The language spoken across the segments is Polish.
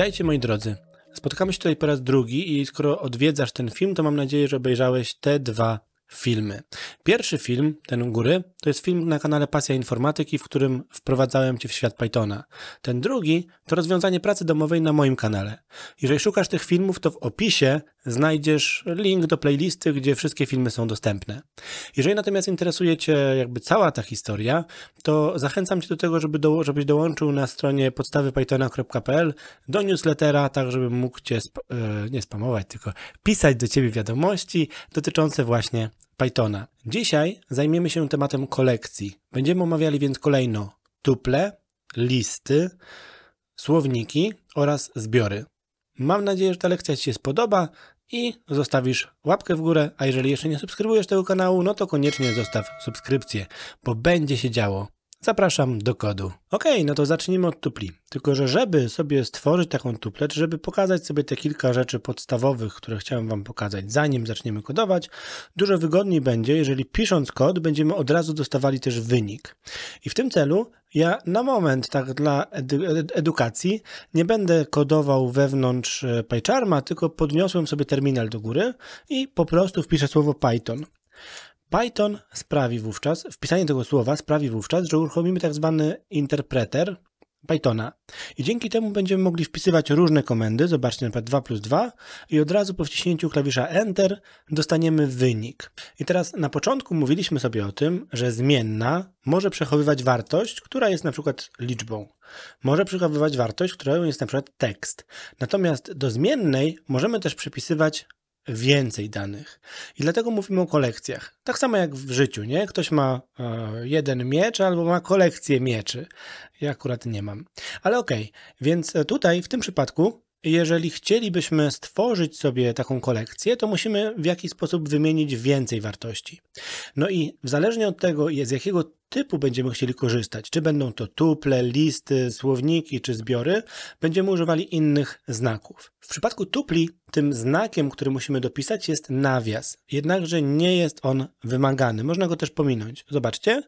Witajcie moi drodzy. Spotykamy się tutaj po raz drugi i skoro odwiedzasz ten film, to mam nadzieję, że obejrzałeś te dwa filmy. Pierwszy film, ten u góry, to jest film na kanale Pasja Informatyki, w którym wprowadzałem Cię w świat Pythona. Ten drugi to rozwiązanie pracy domowej na moim kanale. Jeżeli szukasz tych filmów, to w opisie znajdziesz link do playlisty, gdzie wszystkie filmy są dostępne. Jeżeli natomiast interesuje Cię jakby cała ta historia, to zachęcam Cię do tego, żeby do, żebyś dołączył na stronie podstawypythona.pl do newslettera, tak żebym mógł Cię sp e, nie spamować, tylko pisać do Ciebie wiadomości dotyczące właśnie Pythona. Dzisiaj zajmiemy się tematem kolekcji. Będziemy omawiali więc kolejno tuple, listy, słowniki oraz zbiory. Mam nadzieję, że ta lekcja Ci się spodoba i zostawisz łapkę w górę, a jeżeli jeszcze nie subskrybujesz tego kanału, no to koniecznie zostaw subskrypcję, bo będzie się działo. Zapraszam do kodu. Ok, no to zacznijmy od tupli. Tylko, że żeby sobie stworzyć taką tuplę, czy żeby pokazać sobie te kilka rzeczy podstawowych, które chciałem Wam pokazać, zanim zaczniemy kodować, dużo wygodniej będzie, jeżeli pisząc kod, będziemy od razu dostawali też wynik. I w tym celu ja na moment, tak dla edu edukacji, nie będę kodował wewnątrz e, PyCharma, tylko podniosłem sobie terminal do góry i po prostu wpiszę słowo Python. Python sprawi wówczas, wpisanie tego słowa sprawi wówczas, że uruchomimy tak zwany interpreter Pythona. I dzięki temu będziemy mogli wpisywać różne komendy, zobaczcie przykład 2 plus 2 i od razu po wciśnięciu klawisza Enter dostaniemy wynik. I teraz na początku mówiliśmy sobie o tym, że zmienna może przechowywać wartość, która jest na przykład liczbą. Może przechowywać wartość, którą jest na przykład tekst. Natomiast do zmiennej możemy też przypisywać więcej danych. I dlatego mówimy o kolekcjach. Tak samo jak w życiu, nie? Ktoś ma e, jeden miecz albo ma kolekcję mieczy. Ja akurat nie mam. Ale okej, okay. więc tutaj w tym przypadku jeżeli chcielibyśmy stworzyć sobie taką kolekcję, to musimy w jakiś sposób wymienić więcej wartości. No i zależnie od tego, z jakiego typu będziemy chcieli korzystać, czy będą to tuple, listy, słowniki czy zbiory, będziemy używali innych znaków. W przypadku tupli tym znakiem, który musimy dopisać jest nawias, jednakże nie jest on wymagany. Można go też pominąć. Zobaczcie,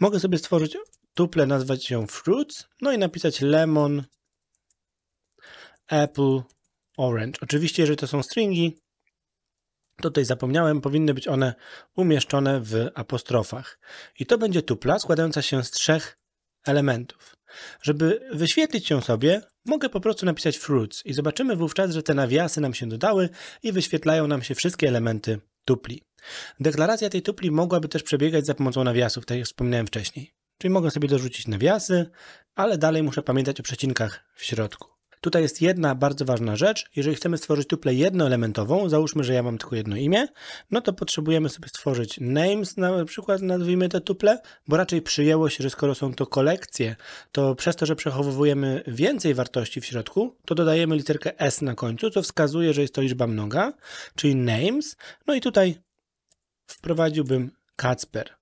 mogę sobie stworzyć tuple, nazwać ją fruits, no i napisać lemon, apple, orange. Oczywiście, jeżeli to są stringi, tutaj zapomniałem, powinny być one umieszczone w apostrofach. I to będzie tupla składająca się z trzech elementów. Żeby wyświetlić ją sobie, mogę po prostu napisać fruits i zobaczymy wówczas, że te nawiasy nam się dodały i wyświetlają nam się wszystkie elementy tupli. Deklaracja tej tupli mogłaby też przebiegać za pomocą nawiasów, tak jak wspominałem wcześniej. Czyli mogę sobie dorzucić nawiasy, ale dalej muszę pamiętać o przecinkach w środku. Tutaj jest jedna bardzo ważna rzecz. Jeżeli chcemy stworzyć tuplę jednoelementową, załóżmy, że ja mam tylko jedno imię, no to potrzebujemy sobie stworzyć names, na przykład nazwijmy te tuple, bo raczej przyjęło się, że skoro są to kolekcje, to przez to, że przechowujemy więcej wartości w środku, to dodajemy literkę s na końcu, co wskazuje, że jest to liczba mnoga, czyli names. No i tutaj wprowadziłbym Kacper.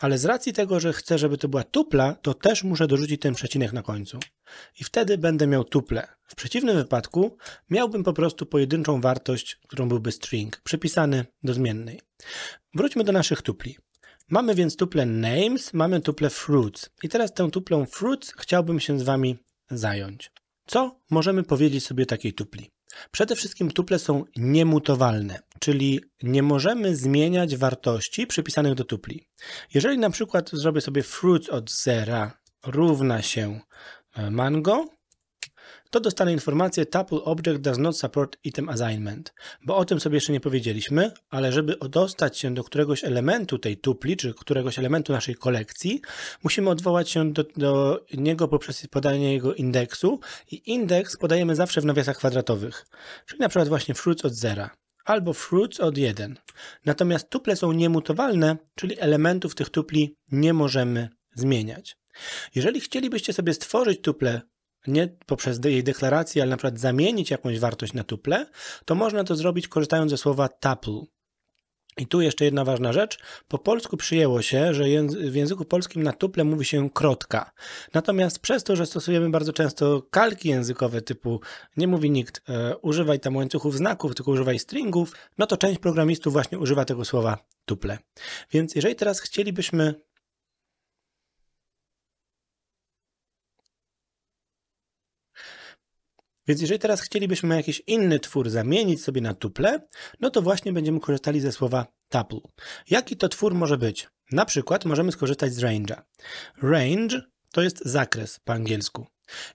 Ale z racji tego, że chcę, żeby to była tupla, to też muszę dorzucić ten przecinek na końcu. I wtedy będę miał tuplę. W przeciwnym wypadku miałbym po prostu pojedynczą wartość, którą byłby string, przypisany do zmiennej. Wróćmy do naszych tupli. Mamy więc tuplę names, mamy tuplę fruits. I teraz tę tuplą fruits chciałbym się z Wami zająć. Co możemy powiedzieć sobie takiej tupli? Przede wszystkim tuple są niemutowalne, czyli nie możemy zmieniać wartości przypisanych do tupli. Jeżeli na przykład zrobię sobie fruits od zera równa się e, mango, to dostanę informację tuple object does not support item assignment, bo o tym sobie jeszcze nie powiedzieliśmy, ale żeby dostać się do któregoś elementu tej tupli, czy któregoś elementu naszej kolekcji, musimy odwołać się do, do niego poprzez podanie jego indeksu i indeks podajemy zawsze w nawiasach kwadratowych, czyli na przykład właśnie fruits od zera albo fruits od 1. Natomiast tuple są niemutowalne, czyli elementów tych tupli nie możemy zmieniać. Jeżeli chcielibyście sobie stworzyć tuple nie poprzez jej deklarację, ale na przykład zamienić jakąś wartość na tuple, to można to zrobić korzystając ze słowa tuple. I tu jeszcze jedna ważna rzecz. Po polsku przyjęło się, że w języku polskim na tuple mówi się krotka. Natomiast przez to, że stosujemy bardzo często kalki językowe typu nie mówi nikt e, używaj tam łańcuchów znaków, tylko używaj stringów, no to część programistów właśnie używa tego słowa tuple. Więc jeżeli teraz chcielibyśmy Więc jeżeli teraz chcielibyśmy jakiś inny twór zamienić sobie na tuple, no to właśnie będziemy korzystali ze słowa tuple. Jaki to twór może być? Na przykład możemy skorzystać z range'a. Range to jest zakres po angielsku.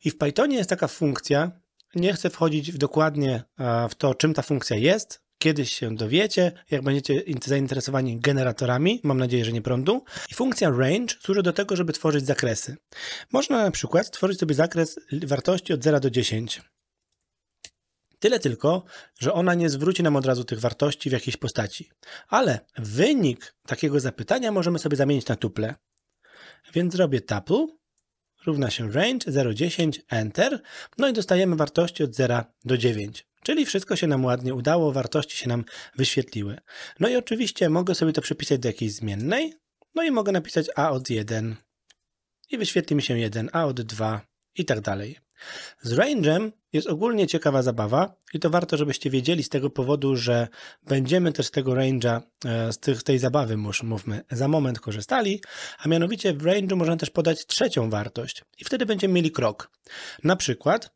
I w Pythonie jest taka funkcja, nie chcę wchodzić w dokładnie w to, czym ta funkcja jest, kiedyś się dowiecie, jak będziecie zainteresowani generatorami, mam nadzieję, że nie prądu. I funkcja range służy do tego, żeby tworzyć zakresy. Można na przykład stworzyć sobie zakres wartości od 0 do 10. Tyle tylko, że ona nie zwróci nam od razu tych wartości w jakiejś postaci. Ale wynik takiego zapytania możemy sobie zamienić na tuple. Więc zrobię tuple równa się range 0,10 enter, no i dostajemy wartości od 0 do 9. Czyli wszystko się nam ładnie udało, wartości się nam wyświetliły. No i oczywiście mogę sobie to przepisać do jakiejś zmiennej, no i mogę napisać a od 1 i wyświetli mi się 1, a od 2 i tak dalej. Z range'em jest ogólnie ciekawa zabawa i to warto, żebyście wiedzieli z tego powodu, że będziemy też z tego range'a, e, z tych, tej zabawy, mówmy, za moment korzystali, a mianowicie w range'u można też podać trzecią wartość i wtedy będziemy mieli krok. Na przykład,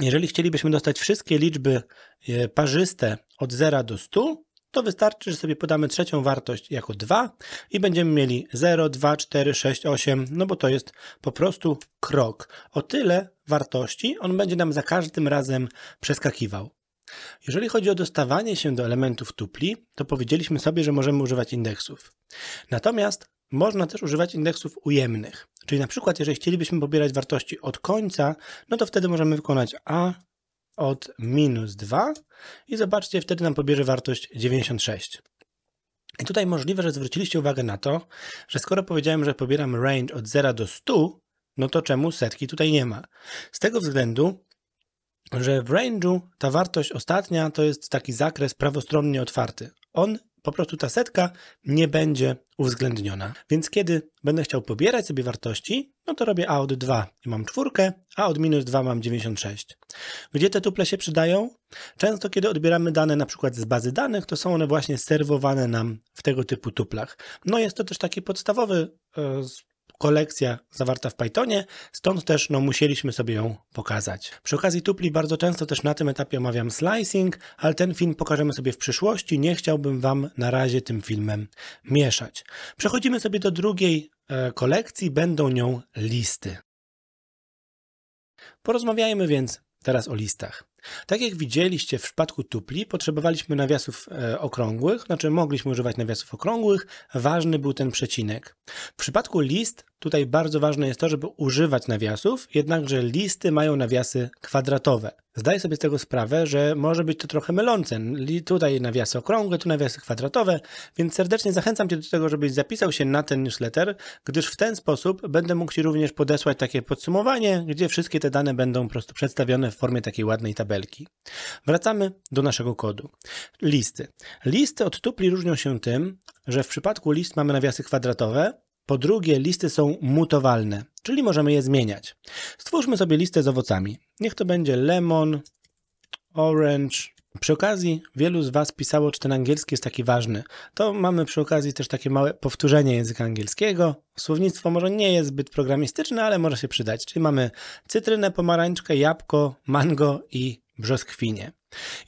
jeżeli chcielibyśmy dostać wszystkie liczby e, parzyste od 0 do 100, to wystarczy, że sobie podamy trzecią wartość jako 2 i będziemy mieli 0, 2, 4, 6, 8, no bo to jest po prostu krok. O tyle wartości on będzie nam za każdym razem przeskakiwał. Jeżeli chodzi o dostawanie się do elementów tupli, to powiedzieliśmy sobie, że możemy używać indeksów. Natomiast można też używać indeksów ujemnych. Czyli na przykład, jeżeli chcielibyśmy pobierać wartości od końca, no to wtedy możemy wykonać a od minus 2 i zobaczcie, wtedy nam pobierze wartość 96. I tutaj możliwe, że zwróciliście uwagę na to, że skoro powiedziałem, że pobieram range od 0 do 100, no to czemu setki tutaj nie ma? Z tego względu, że w range'u ta wartość ostatnia to jest taki zakres prawostronnie otwarty. On po prostu ta setka nie będzie uwzględniona. Więc kiedy będę chciał pobierać sobie wartości, no to robię a od 2 i mam czwórkę, a od minus 2 mam 96. Gdzie te tuple się przydają? Często kiedy odbieramy dane na przykład z bazy danych, to są one właśnie serwowane nam w tego typu tuplach. No jest to też taki podstawowy e, kolekcja zawarta w Pythonie, stąd też no, musieliśmy sobie ją pokazać. Przy okazji tupli bardzo często też na tym etapie omawiam slicing, ale ten film pokażemy sobie w przyszłości, nie chciałbym Wam na razie tym filmem mieszać. Przechodzimy sobie do drugiej e, kolekcji, będą nią listy. Porozmawiajmy więc teraz o listach. Tak jak widzieliście w przypadku tupli, potrzebowaliśmy nawiasów e, okrągłych, znaczy mogliśmy używać nawiasów okrągłych, ważny był ten przecinek. W przypadku list tutaj bardzo ważne jest to, żeby używać nawiasów, jednakże listy mają nawiasy kwadratowe. Zdaję sobie z tego sprawę, że może być to trochę mylące. Tutaj nawiasy okrągłe, tu nawiasy kwadratowe, więc serdecznie zachęcam Cię do tego, żebyś zapisał się na ten newsletter, gdyż w ten sposób będę mógł Ci również podesłać takie podsumowanie, gdzie wszystkie te dane będą po prostu przedstawione w formie takiej ładnej tabelki. Wracamy do naszego kodu. Listy. Listy od tupli różnią się tym, że w przypadku list mamy nawiasy kwadratowe, po drugie, listy są mutowalne, czyli możemy je zmieniać. Stwórzmy sobie listę z owocami. Niech to będzie lemon, orange. Przy okazji wielu z Was pisało, czy ten angielski jest taki ważny. To mamy przy okazji też takie małe powtórzenie języka angielskiego. Słownictwo może nie jest zbyt programistyczne, ale może się przydać. Czyli mamy cytrynę, pomarańczkę, jabłko, mango i brzoskwinie.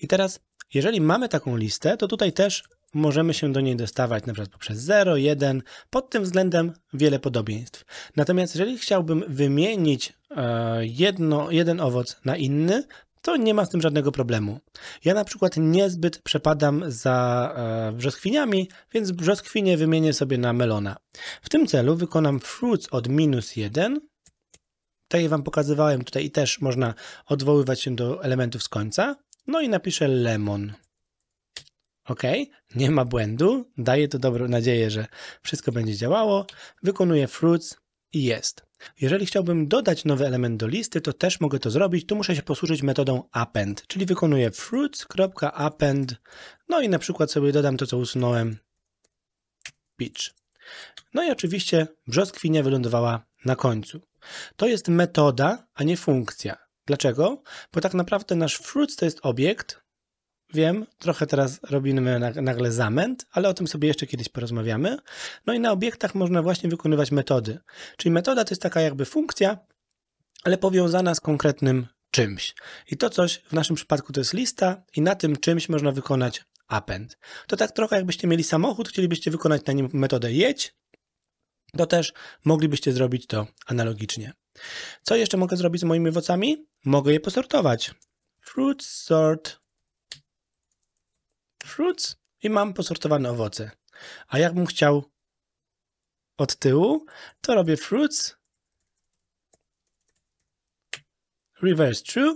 I teraz, jeżeli mamy taką listę, to tutaj też możemy się do niej dostawać na przykład poprzez 0, 1. Pod tym względem wiele podobieństw. Natomiast jeżeli chciałbym wymienić e, jedno, jeden owoc na inny, to nie ma z tym żadnego problemu. Ja na przykład niezbyt przepadam za e, brzoskwiniami, więc brzoskwinie wymienię sobie na melona. W tym celu wykonam fruits od minus 1. Tak jak Wam pokazywałem tutaj i też można odwoływać się do elementów z końca. No i napiszę lemon. OK, nie ma błędu, daje to dobrą nadzieję, że wszystko będzie działało. Wykonuję fruits i jest. Jeżeli chciałbym dodać nowy element do listy, to też mogę to zrobić. Tu muszę się posłużyć metodą append, czyli wykonuję fruits.append, no i na przykład sobie dodam to, co usunąłem, peach. No i oczywiście brzoskwinia wylądowała na końcu. To jest metoda, a nie funkcja. Dlaczego? Bo tak naprawdę nasz fruits to jest obiekt, Wiem, trochę teraz robimy nagle zamęt, ale o tym sobie jeszcze kiedyś porozmawiamy. No i na obiektach można właśnie wykonywać metody. Czyli metoda to jest taka jakby funkcja, ale powiązana z konkretnym czymś. I to coś w naszym przypadku to jest lista i na tym czymś można wykonać append. To tak trochę jakbyście mieli samochód, chcielibyście wykonać na nim metodę jedź, to też moglibyście zrobić to analogicznie. Co jeszcze mogę zrobić z moimi owocami? Mogę je posortować. Fruits sort fruits i mam posortowane owoce. A jakbym chciał od tyłu, to robię fruits reverse true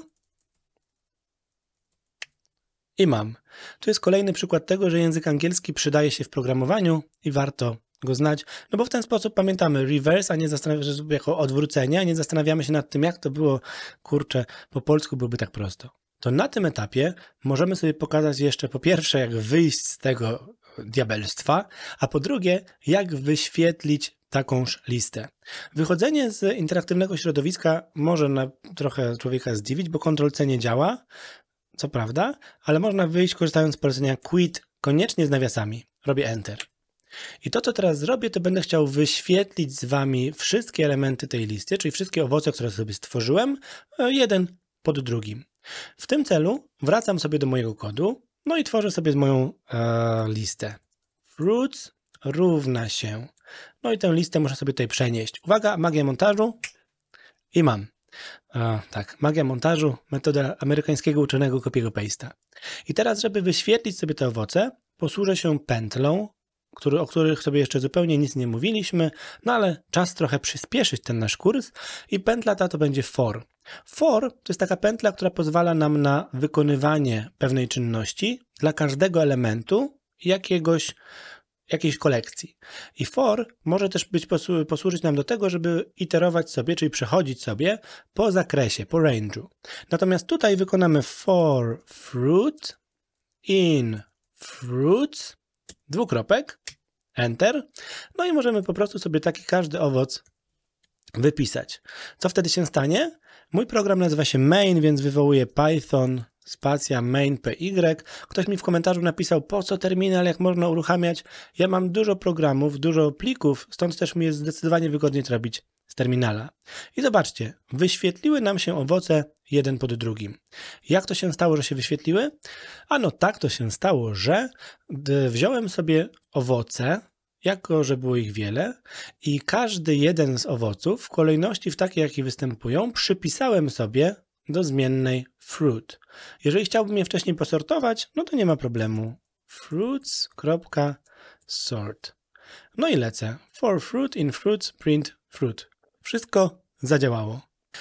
i mam. Tu jest kolejny przykład tego, że język angielski przydaje się w programowaniu i warto go znać, no bo w ten sposób pamiętamy reverse, a nie zastanawiamy się jako odwrócenie, a nie zastanawiamy się nad tym, jak to było, kurczę, po polsku byłoby tak prosto. To na tym etapie możemy sobie pokazać jeszcze po pierwsze, jak wyjść z tego diabelstwa, a po drugie, jak wyświetlić takąż listę. Wychodzenie z interaktywnego środowiska może na trochę człowieka zdziwić, bo Ctrl-C nie działa, co prawda, ale można wyjść korzystając z polecenia quit, koniecznie z nawiasami. Robię Enter. I to, co teraz zrobię, to będę chciał wyświetlić z Wami wszystkie elementy tej listy, czyli wszystkie owoce, które sobie stworzyłem, e, jeden pod drugim. W tym celu wracam sobie do mojego kodu, no i tworzę sobie moją e, listę. Fruits równa się. No i tę listę muszę sobie tutaj przenieść. Uwaga, magia montażu i mam. E, tak, magia montażu, metoda amerykańskiego uczonego kopiego paste'a. I teraz, żeby wyświetlić sobie te owoce, posłużę się pętlą, który, o których sobie jeszcze zupełnie nic nie mówiliśmy, no ale czas trochę przyspieszyć ten nasz kurs i pętla ta to będzie for. For to jest taka pętla, która pozwala nam na wykonywanie pewnej czynności dla każdego elementu jakiegoś, jakiejś kolekcji. I for może też być, posłużyć nam do tego, żeby iterować sobie, czyli przechodzić sobie po zakresie, po range'u. Natomiast tutaj wykonamy for fruit in fruits dwukropek, enter, no i możemy po prostu sobie taki każdy owoc wypisać. Co wtedy się stanie? Mój program nazywa się main, więc wywołuje Python spacja main.py. Ktoś mi w komentarzu napisał, po co terminal, jak można uruchamiać. Ja mam dużo programów, dużo plików, stąd też mi jest zdecydowanie wygodniej to robić z terminala. I zobaczcie, wyświetliły nam się owoce jeden pod drugim. Jak to się stało, że się wyświetliły? Ano tak to się stało, że wziąłem sobie owoce, jako że było ich wiele, i każdy jeden z owoców w kolejności w takiej, jakiej występują, przypisałem sobie do zmiennej fruit. Jeżeli chciałbym je wcześniej posortować, no to nie ma problemu. fruits.sort. No i lecę. For fruit in fruits print fruit. Wszystko zadziałało.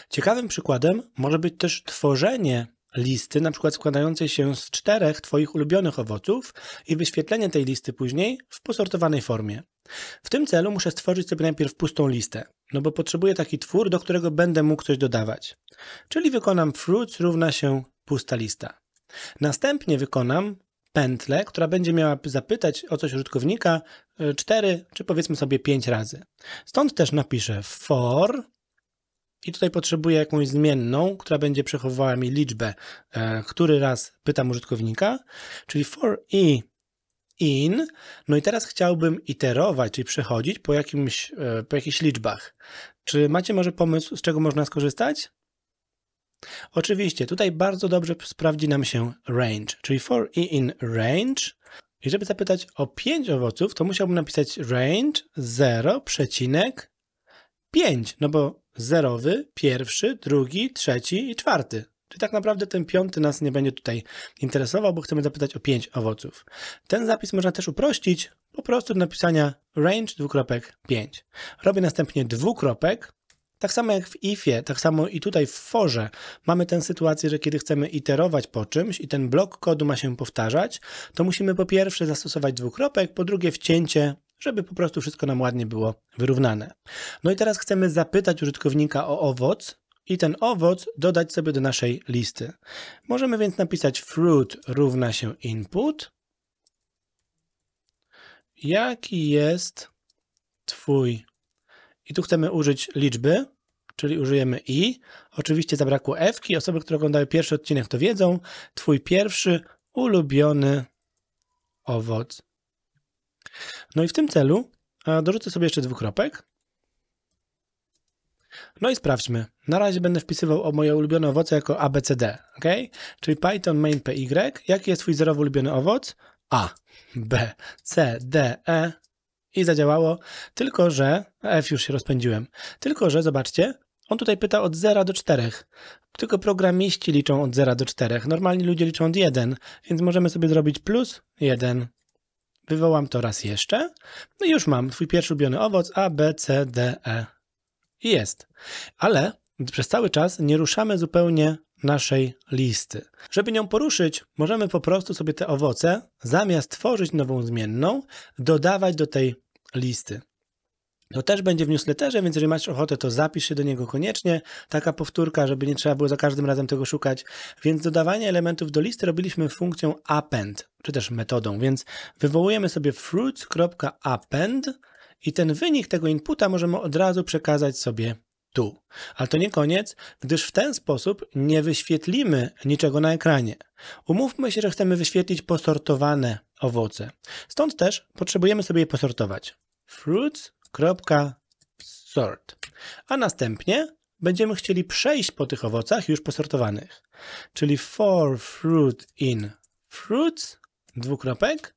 Ciekawym przykładem może być też tworzenie listy, na przykład składającej się z czterech Twoich ulubionych owoców i wyświetlenie tej listy później w posortowanej formie. W tym celu muszę stworzyć sobie najpierw pustą listę, no bo potrzebuję taki twór, do którego będę mógł coś dodawać. Czyli wykonam fruits równa się pusta lista. Następnie wykonam pętlę, która będzie miała zapytać o coś użytkownika 4 e, czy powiedzmy sobie 5 razy. Stąd też napiszę for i tutaj potrzebuję jakąś zmienną, która będzie przechowywała mi liczbę, e, który raz pytam użytkownika, czyli for i in. No i teraz chciałbym iterować, czyli przechodzić po, jakimś, e, po jakichś liczbach. Czy macie może pomysł, z czego można skorzystać? Oczywiście, tutaj bardzo dobrze sprawdzi nam się range, czyli for i in range. I żeby zapytać o 5 owoców, to musiałbym napisać range 0,5, no bo zerowy, pierwszy, drugi, trzeci i czwarty. Czyli tak naprawdę ten piąty nas nie będzie tutaj interesował, bo chcemy zapytać o 5 owoców. Ten zapis można też uprościć po prostu do napisania range dwukropek 5. Robię następnie dwukropek, tak samo jak w ifie, tak samo i tutaj w forze mamy tę sytuację, że kiedy chcemy iterować po czymś i ten blok kodu ma się powtarzać, to musimy po pierwsze zastosować dwukropek, po drugie wcięcie, żeby po prostu wszystko nam ładnie było wyrównane. No i teraz chcemy zapytać użytkownika o owoc i ten owoc dodać sobie do naszej listy. Możemy więc napisać fruit równa się input. Jaki jest twój i tu chcemy użyć liczby, czyli użyjemy i. Oczywiście zabrakło f -ki. Osoby, które oglądały pierwszy odcinek to wiedzą. Twój pierwszy ulubiony owoc. No i w tym celu dorzucę sobie jeszcze dwukropek. No i sprawdźmy. Na razie będę wpisywał o moje ulubione owoce jako ABCD, ok? Czyli Python main py. Jaki jest twój zerowy ulubiony owoc? A, B, C, D, E i zadziałało, tylko że, F już się rozpędziłem, tylko że, zobaczcie, on tutaj pyta od 0 do 4. Tylko programiści liczą od 0 do 4. Normalni ludzie liczą od 1, więc możemy sobie zrobić plus 1. Wywołam to raz jeszcze. No i już mam twój pierwszy ulubiony owoc A, B, C, D, E. I jest. Ale przez cały czas nie ruszamy zupełnie naszej listy. Żeby nią poruszyć, możemy po prostu sobie te owoce, zamiast tworzyć nową zmienną, dodawać do tej listy. To też będzie w newsletterze, więc jeżeli masz ochotę, to zapisz się do niego koniecznie. Taka powtórka, żeby nie trzeba było za każdym razem tego szukać. Więc dodawanie elementów do listy robiliśmy funkcją append, czy też metodą. Więc wywołujemy sobie fruits.append i ten wynik tego inputa możemy od razu przekazać sobie tu. Ale to nie koniec, gdyż w ten sposób nie wyświetlimy niczego na ekranie. Umówmy się, że chcemy wyświetlić posortowane owoce. Stąd też potrzebujemy sobie je posortować. Fruits.sort. A następnie będziemy chcieli przejść po tych owocach już posortowanych. Czyli for fruit in fruits, dwukropek,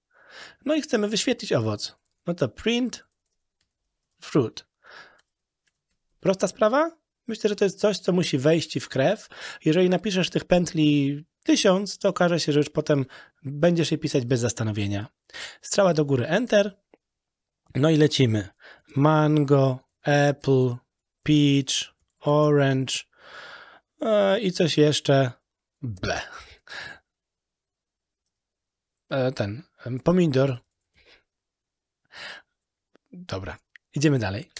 no i chcemy wyświetlić owoc. No to print fruit. Prosta sprawa? Myślę, że to jest coś, co musi wejść w krew. Jeżeli napiszesz tych pętli tysiąc, to okaże się, że już potem będziesz je pisać bez zastanowienia. Strzała do góry Enter. No i lecimy. Mango, apple, peach, orange e, i coś jeszcze. Ble. Ten, pomidor. Dobra, idziemy dalej.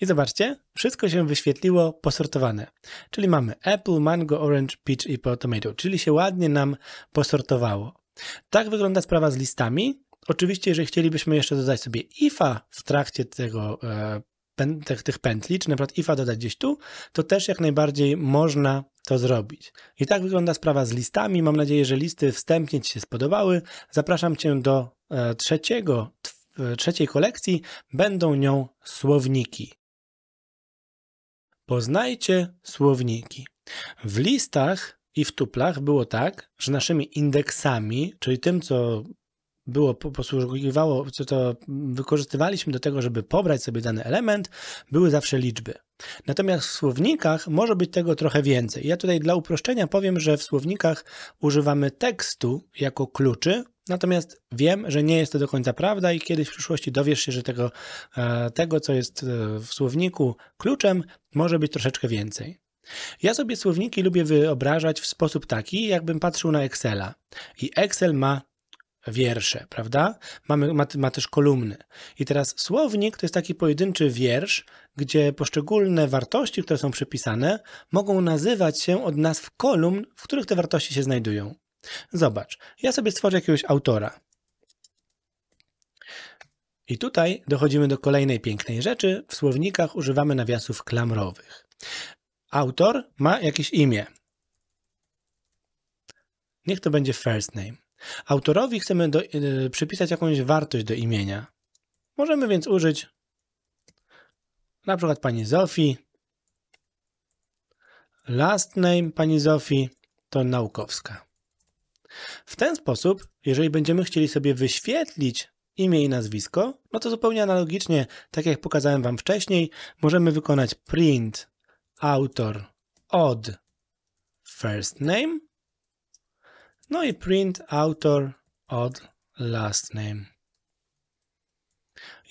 I zobaczcie, wszystko się wyświetliło posortowane. Czyli mamy apple, mango, orange, peach i tomato, czyli się ładnie nam posortowało. Tak wygląda sprawa z listami. Oczywiście, jeżeli chcielibyśmy jeszcze dodać sobie ifa w trakcie tego, e, tych, pętli, czy na przykład ifa dodać gdzieś tu, to też jak najbardziej można to zrobić. I tak wygląda sprawa z listami. Mam nadzieję, że listy wstępnie Ci się spodobały. Zapraszam Cię do e, trzeciego w trzeciej kolekcji będą nią słowniki. Poznajcie słowniki. W listach i w tuplach było tak, że naszymi indeksami, czyli tym, co było, posługiwało, co to wykorzystywaliśmy do tego, żeby pobrać sobie dany element, były zawsze liczby. Natomiast w słownikach może być tego trochę więcej. Ja tutaj dla uproszczenia powiem, że w słownikach używamy tekstu jako kluczy, natomiast wiem, że nie jest to do końca prawda i kiedyś w przyszłości dowiesz się, że tego, e, tego co jest e, w słowniku kluczem, może być troszeczkę więcej. Ja sobie słowniki lubię wyobrażać w sposób taki, jakbym patrzył na Excela. I Excel ma wiersze, prawda? Mamy, ma, ma, też kolumny. I teraz słownik to jest taki pojedynczy wiersz, gdzie poszczególne wartości, które są przypisane, mogą nazywać się od nazw kolumn, w których te wartości się znajdują. Zobacz, ja sobie stworzę jakiegoś autora. I tutaj dochodzimy do kolejnej pięknej rzeczy. W słownikach używamy nawiasów klamrowych. Autor ma jakieś imię. Niech to będzie first name. Autorowi chcemy do, yy, przypisać jakąś wartość do imienia. Możemy więc użyć na przykład pani Zofii. Last name pani Zofii to Naukowska. W ten sposób, jeżeli będziemy chcieli sobie wyświetlić imię i nazwisko, no to zupełnie analogicznie, tak jak pokazałem Wam wcześniej, możemy wykonać print autor od first name no i print autor od last name.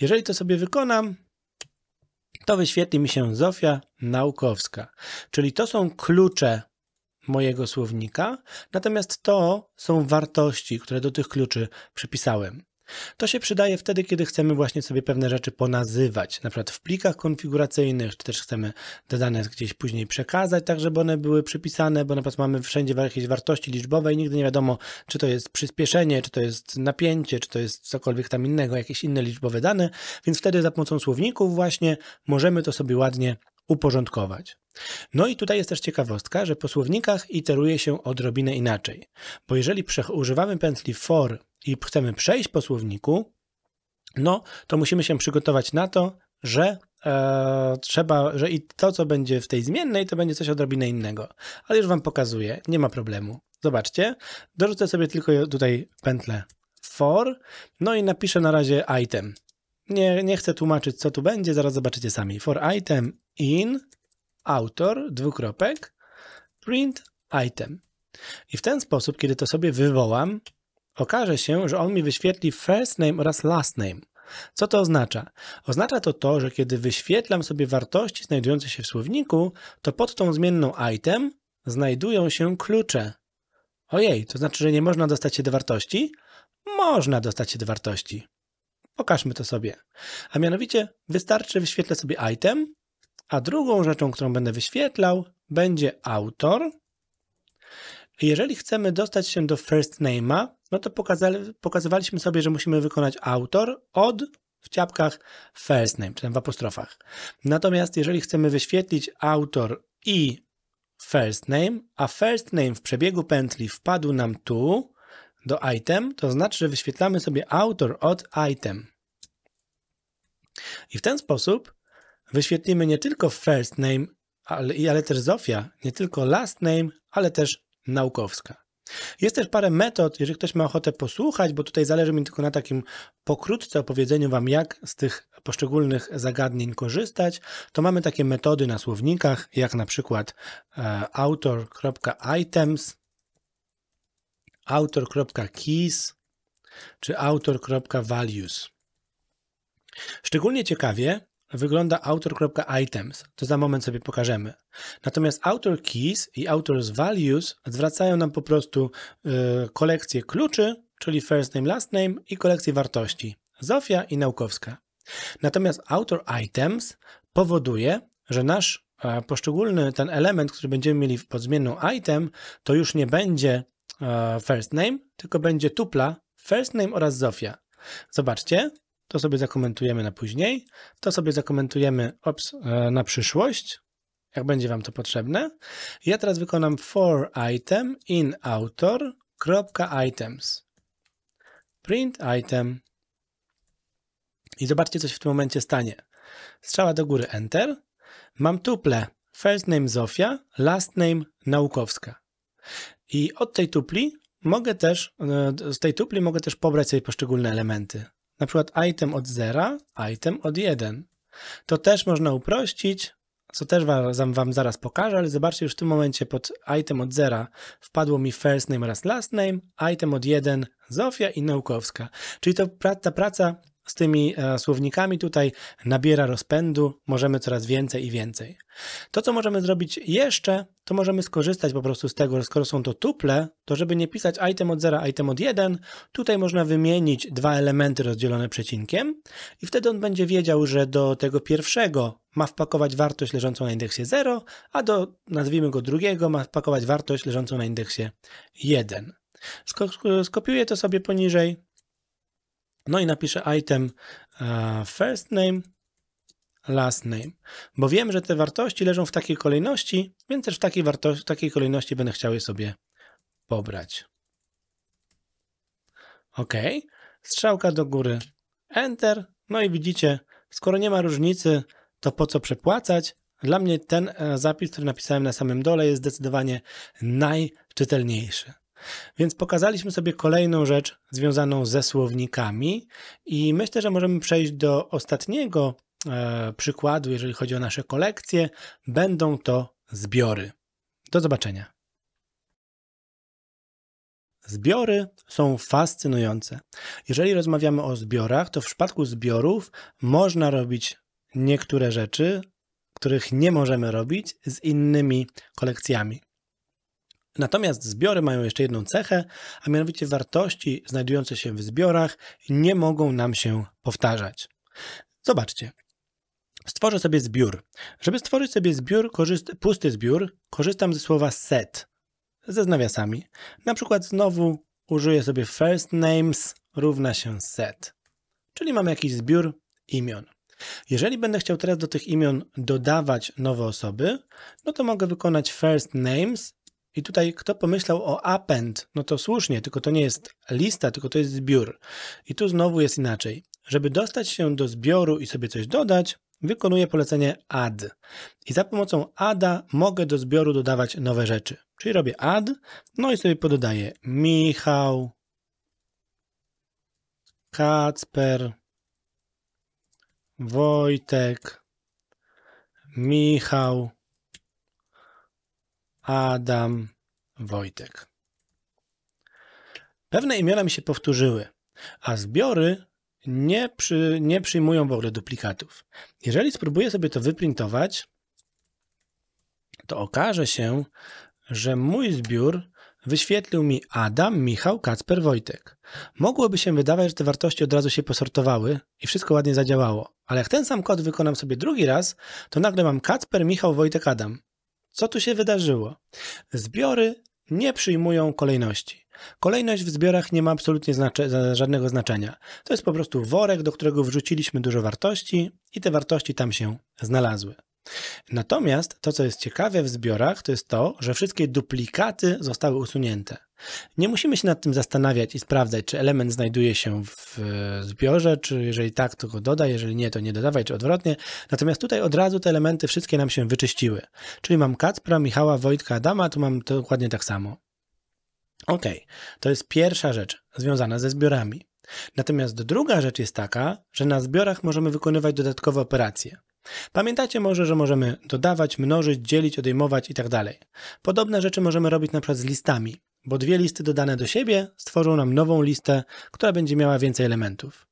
Jeżeli to sobie wykonam, to wyświetli mi się Zofia Naukowska. Czyli to są klucze mojego słownika, natomiast to są wartości, które do tych kluczy przypisałem. To się przydaje wtedy, kiedy chcemy właśnie sobie pewne rzeczy ponazywać, na przykład w plikach konfiguracyjnych, czy też chcemy te dane gdzieś później przekazać, tak żeby one były przypisane, bo na przykład mamy wszędzie jakieś wartości liczbowe i nigdy nie wiadomo, czy to jest przyspieszenie, czy to jest napięcie, czy to jest cokolwiek tam innego, jakieś inne liczbowe dane, więc wtedy za pomocą słowników właśnie możemy to sobie ładnie uporządkować. No i tutaj jest też ciekawostka, że po słownikach iteruje się odrobinę inaczej, bo jeżeli używamy pętli for i chcemy przejść po słowniku, no to musimy się przygotować na to, że e, trzeba, że i to, co będzie w tej zmiennej, to będzie coś odrobinę innego. Ale już wam pokazuję, nie ma problemu. Zobaczcie, dorzucę sobie tylko tutaj pętlę for, no i napiszę na razie item. Nie, nie chcę tłumaczyć, co tu będzie, zaraz zobaczycie sami. For item in autor, dwukropek, print item. I w ten sposób, kiedy to sobie wywołam, okaże się, że on mi wyświetli first name oraz last name. Co to oznacza? Oznacza to to, że kiedy wyświetlam sobie wartości znajdujące się w słowniku, to pod tą zmienną item znajdują się klucze. Ojej, to znaczy, że nie można dostać się do wartości? Można dostać się do wartości. Pokażmy to sobie. A mianowicie wystarczy wyświetlę sobie item, a drugą rzeczą, którą będę wyświetlał, będzie autor. Jeżeli chcemy dostać się do first name'a, no to pokazywaliśmy sobie, że musimy wykonać autor od w ciapkach first name, czy tam w apostrofach. Natomiast jeżeli chcemy wyświetlić autor i first name, a first name w przebiegu pętli wpadł nam tu do item, to znaczy, że wyświetlamy sobie autor od item. I w ten sposób wyświetlimy nie tylko first name, ale, ale też Zofia, nie tylko last name, ale też naukowska. Jest też parę metod, jeżeli ktoś ma ochotę posłuchać, bo tutaj zależy mi tylko na takim pokrótce opowiedzeniu Wam, jak z tych poszczególnych zagadnień korzystać, to mamy takie metody na słownikach, jak na przykład e, autor.items, autor.keys czy autor.values. Szczególnie ciekawie wygląda author.items. To za moment sobie pokażemy. Natomiast author keys i author's values zwracają nam po prostu y, kolekcję kluczy, czyli first name, last name i kolekcję wartości. Zofia i naukowska. Natomiast author items powoduje, że nasz e, poszczególny ten element, który będziemy mieli pod zmienną item, to już nie będzie e, first name, tylko będzie tupla first name oraz Zofia. Zobaczcie, to sobie zakomentujemy na później. To sobie zakomentujemy ops, e, na przyszłość, jak będzie Wam to potrzebne. Ja teraz wykonam for item in author items. Print item. I zobaczcie, co się w tym momencie stanie. Strzała do góry Enter. Mam tuple first name Zofia, last name Naukowska. I od tej tupli mogę też, e, z tej tupli mogę też pobrać sobie poszczególne elementy na przykład item od 0, item od 1. To też można uprościć, co też wam, wam zaraz pokażę, ale zobaczcie już w tym momencie pod item od 0 wpadło mi first name oraz last name, item od 1 Zofia i Naukowska. Czyli to ta praca z tymi e, słownikami tutaj nabiera rozpędu, możemy coraz więcej i więcej. To, co możemy zrobić jeszcze, to możemy skorzystać po prostu z tego, że skoro są to tuple, to żeby nie pisać item od 0, item od 1, tutaj można wymienić dwa elementy rozdzielone przecinkiem i wtedy on będzie wiedział, że do tego pierwszego ma wpakować wartość leżącą na indeksie 0, a do, nazwijmy go drugiego, ma wpakować wartość leżącą na indeksie 1. Skopiuję to sobie poniżej, no i napiszę item uh, first name, last name, bo wiem, że te wartości leżą w takiej kolejności, więc też w takiej, w takiej kolejności będę chciał je sobie pobrać. OK, strzałka do góry, Enter, no i widzicie, skoro nie ma różnicy, to po co przepłacać? Dla mnie ten e, zapis, który napisałem na samym dole jest zdecydowanie najczytelniejszy. Więc pokazaliśmy sobie kolejną rzecz związaną ze słownikami i myślę, że możemy przejść do ostatniego e, przykładu, jeżeli chodzi o nasze kolekcje. Będą to zbiory. Do zobaczenia. Zbiory są fascynujące. Jeżeli rozmawiamy o zbiorach, to w przypadku zbiorów można robić niektóre rzeczy, których nie możemy robić z innymi kolekcjami. Natomiast zbiory mają jeszcze jedną cechę, a mianowicie wartości znajdujące się w zbiorach nie mogą nam się powtarzać. Zobaczcie. Stworzę sobie zbiór. Żeby stworzyć sobie zbiór, pusty zbiór, korzystam ze słowa set ze nawiasami. Na przykład znowu użyję sobie first names równa się set. Czyli mamy jakiś zbiór imion. Jeżeli będę chciał teraz do tych imion dodawać nowe osoby, no to mogę wykonać first names i tutaj kto pomyślał o append, no to słusznie, tylko to nie jest lista, tylko to jest zbiór. I tu znowu jest inaczej. Żeby dostać się do zbioru i sobie coś dodać, wykonuję polecenie add. I za pomocą adda mogę do zbioru dodawać nowe rzeczy. Czyli robię add, no i sobie pododaję Michał, Kacper, Wojtek, Michał, Adam, Wojtek. Pewne imiona mi się powtórzyły, a zbiory nie, przy, nie przyjmują w ogóle duplikatów. Jeżeli spróbuję sobie to wyprintować, to okaże się, że mój zbiór wyświetlił mi Adam, Michał, Kacper, Wojtek. Mogłoby się wydawać, że te wartości od razu się posortowały i wszystko ładnie zadziałało. Ale jak ten sam kod wykonam sobie drugi raz, to nagle mam Kacper, Michał, Wojtek, Adam. Co tu się wydarzyło? Zbiory nie przyjmują kolejności. Kolejność w zbiorach nie ma absolutnie znacze żadnego znaczenia. To jest po prostu worek, do którego wrzuciliśmy dużo wartości i te wartości tam się znalazły. Natomiast to, co jest ciekawe w zbiorach, to jest to, że wszystkie duplikaty zostały usunięte. Nie musimy się nad tym zastanawiać i sprawdzać, czy element znajduje się w zbiorze, czy jeżeli tak, to go dodaj, jeżeli nie, to nie dodawaj, czy odwrotnie. Natomiast tutaj od razu te elementy wszystkie nam się wyczyściły. Czyli mam Kacpra, Michała, Wojtka, Adama, tu mam dokładnie tak samo. Ok, to jest pierwsza rzecz związana ze zbiorami. Natomiast druga rzecz jest taka, że na zbiorach możemy wykonywać dodatkowe operacje. Pamiętacie może, że możemy dodawać, mnożyć, dzielić, odejmować itd. Tak Podobne rzeczy możemy robić na przykład z listami, bo dwie listy dodane do siebie stworzą nam nową listę, która będzie miała więcej elementów.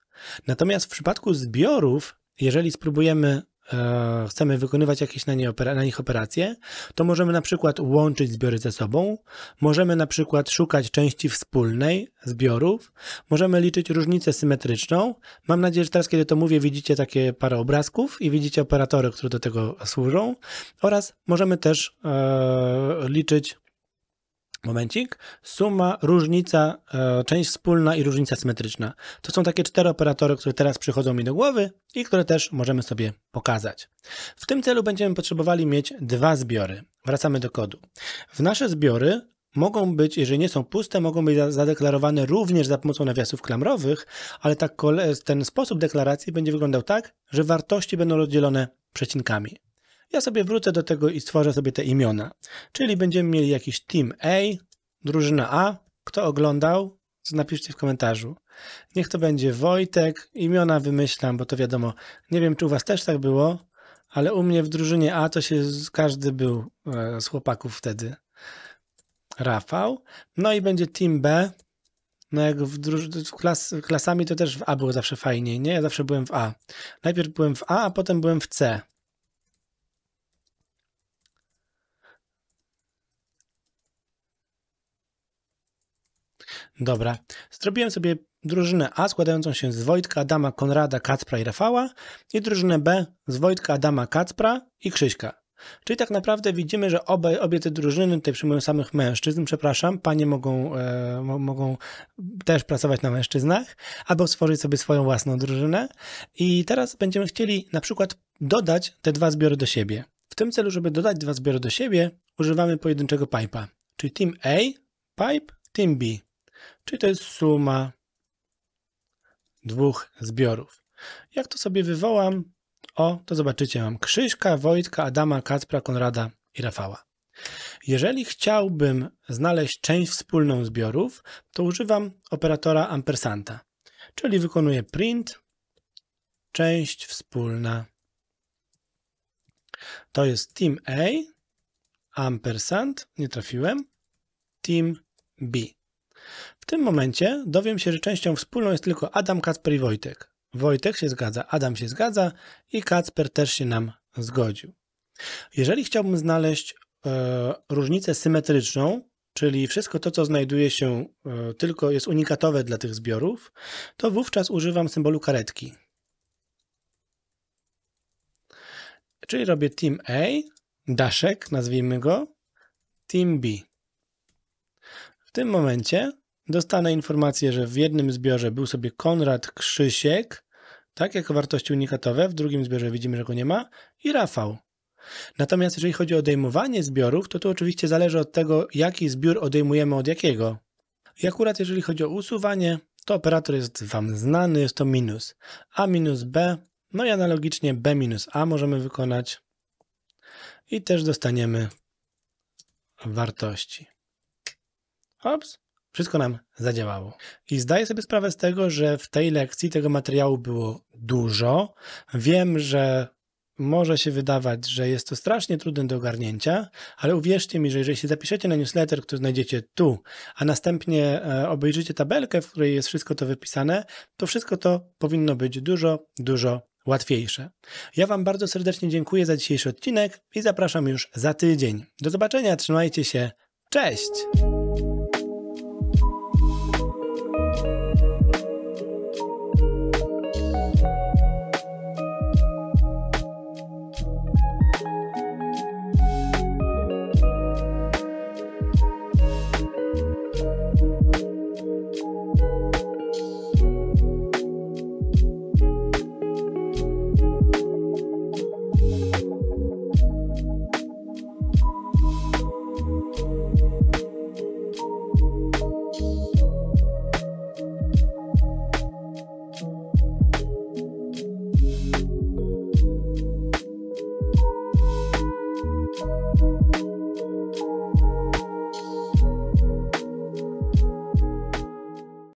Natomiast w przypadku zbiorów, jeżeli spróbujemy E, chcemy wykonywać jakieś na, nie na nich operacje, to możemy na przykład łączyć zbiory ze sobą, możemy na przykład szukać części wspólnej zbiorów, możemy liczyć różnicę symetryczną. Mam nadzieję, że teraz, kiedy to mówię, widzicie takie parę obrazków i widzicie operatory, które do tego służą, oraz możemy też e, liczyć Momencik. Suma, różnica, e, część wspólna i różnica symetryczna. To są takie cztery operatory, które teraz przychodzą mi do głowy i które też możemy sobie pokazać. W tym celu będziemy potrzebowali mieć dwa zbiory. Wracamy do kodu. W nasze zbiory mogą być, jeżeli nie są puste, mogą być zadeklarowane również za pomocą nawiasów klamrowych, ale tak, ten sposób deklaracji będzie wyglądał tak, że wartości będą rozdzielone przecinkami. Ja sobie wrócę do tego i stworzę sobie te imiona. Czyli będziemy mieli jakiś team A, drużyna A. Kto oglądał? Napiszcie w komentarzu. Niech to będzie Wojtek. Imiona wymyślam, bo to wiadomo. Nie wiem, czy u was też tak było, ale u mnie w drużynie A to się każdy był e, z chłopaków wtedy. Rafał. No i będzie team B. No jak w, klas klasami to też w A było zawsze fajniej, nie? Ja zawsze byłem w A. Najpierw byłem w A, a potem byłem w C. Dobra. Zrobiłem sobie drużynę A składającą się z Wojtka, Adama, Konrada, Kacpra i Rafała i drużynę B z Wojtka, Adama, Kacpra i Krzyśka. Czyli tak naprawdę widzimy, że obie, obie te drużyny tutaj przyjmują samych mężczyzn, przepraszam, panie mogą, e, mogą też pracować na mężczyznach, albo stworzyć sobie swoją własną drużynę. I teraz będziemy chcieli na przykład dodać te dwa zbiory do siebie. W tym celu, żeby dodać dwa zbiory do siebie, używamy pojedynczego pipe'a, czyli team A, pipe, team B czyli to jest suma dwóch zbiorów. Jak to sobie wywołam? O, to zobaczycie, mam Krzyśka, Wojtka, Adama, Kacpra, Konrada i Rafała. Jeżeli chciałbym znaleźć część wspólną zbiorów, to używam operatora ampersanta, czyli wykonuję print część wspólna. To jest team A, ampersand, nie trafiłem, team B. W tym momencie dowiem się, że częścią wspólną jest tylko Adam, Kacper i Wojtek. Wojtek się zgadza, Adam się zgadza i Kacper też się nam zgodził. Jeżeli chciałbym znaleźć e, różnicę symetryczną, czyli wszystko to, co znajduje się e, tylko jest unikatowe dla tych zbiorów, to wówczas używam symbolu karetki. Czyli robię team A, daszek, nazwijmy go, team B. W tym momencie dostanę informację, że w jednym zbiorze był sobie Konrad Krzysiek, tak, jako wartości unikatowe, w drugim zbiorze widzimy, że go nie ma, i Rafał. Natomiast jeżeli chodzi o odejmowanie zbiorów, to to oczywiście zależy od tego, jaki zbiór odejmujemy od jakiego. I akurat jeżeli chodzi o usuwanie, to operator jest Wam znany, jest to minus. A minus B, No i analogicznie b minus a możemy wykonać i też dostaniemy wartości. Ops, wszystko nam zadziałało. I zdaję sobie sprawę z tego, że w tej lekcji tego materiału było dużo. Wiem, że może się wydawać, że jest to strasznie trudne do ogarnięcia, ale uwierzcie mi, że jeżeli się zapiszecie na newsletter, który znajdziecie tu, a następnie e, obejrzycie tabelkę, w której jest wszystko to wypisane, to wszystko to powinno być dużo, dużo łatwiejsze. Ja Wam bardzo serdecznie dziękuję za dzisiejszy odcinek i zapraszam już za tydzień. Do zobaczenia, trzymajcie się, cześć!